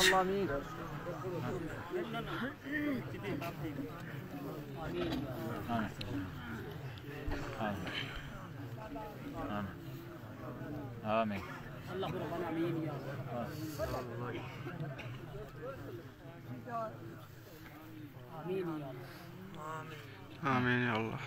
الماتش آمين آمين آمين يا الله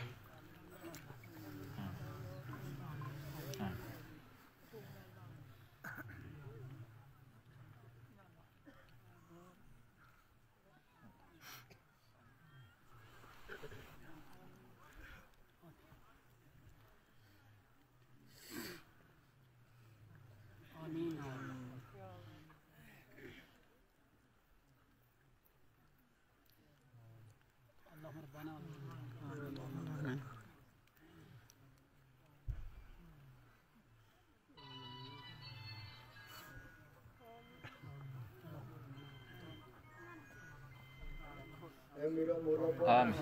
Amin.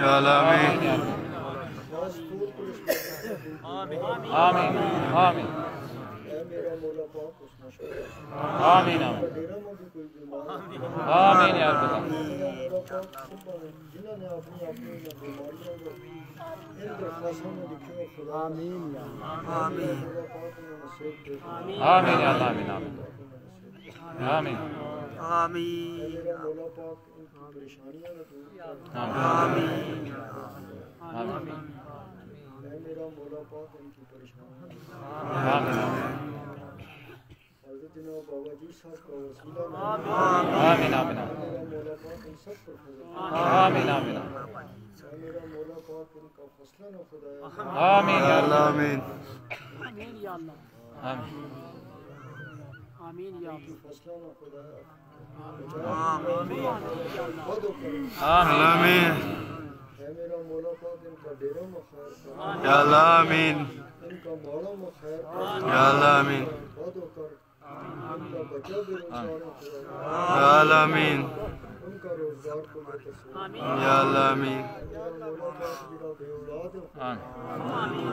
Ya Amin. Amin. Amin. Amin. Amin ya Rabbi. Amin ya. Amin. Amin ya Amin. Amin. Amin. Amin. मेरा मौला पाक इनकी परेशानियों को दूर कर Amin. आमीन मैं मेरा मौला पाक इनकी परेशानियों Amin. हजरत जनाब बाबा जी साहब का वसीला मैं Amin. Amin. मेरा मौला पाक इन सब पर फजल Amin. Amin. मैं मेरा मौला पाक इनका फसला न खुदाया Amin Ya ya Allah Allah. amin. आमीन या अल्लाह Amin. आमीन या इनकी फसला न खुदाया Amin. Amin. मैं मेरा मौला पाक इनका डेरों में खैर कर Ya Allah amin. इनका मालों में खैर कर Ya Allah amin. वादो कर उनका बच्चा भी रोजगार खुदाया Ya Allah amin. उनका रोजगार को लेकर से Ya Allah amin. मेरा मौला पाक मेरा बेऔलाद है Amin. आमीन या अल्लाह मौला آمين يا الله آمين يا الله آمين يا الله آمين يا الله آمين آمين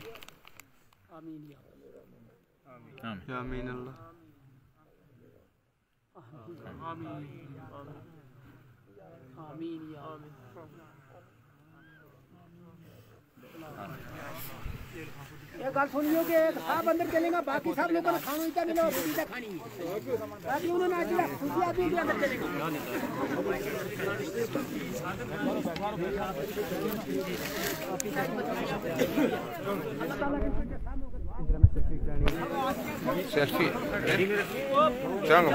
Amin ya. Amin. Allah. Amin. Amin. Amin ya. ये गल सुनियो कि साहब अंदर चलेगा, बाकी सब लोगों ने खाना ही मिला, और पपीता खानी? है बाकी उन्होंने आज लाख खुशी आदमी भी अंदर चलेगा। सेल्फी। चलो